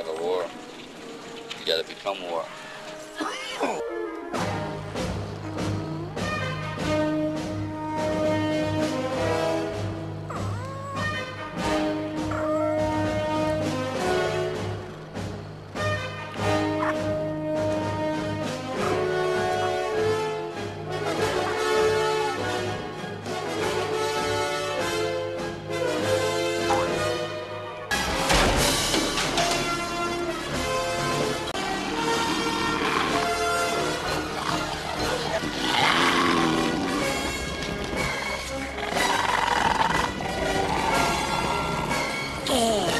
survive a war. You gotta become war. Small.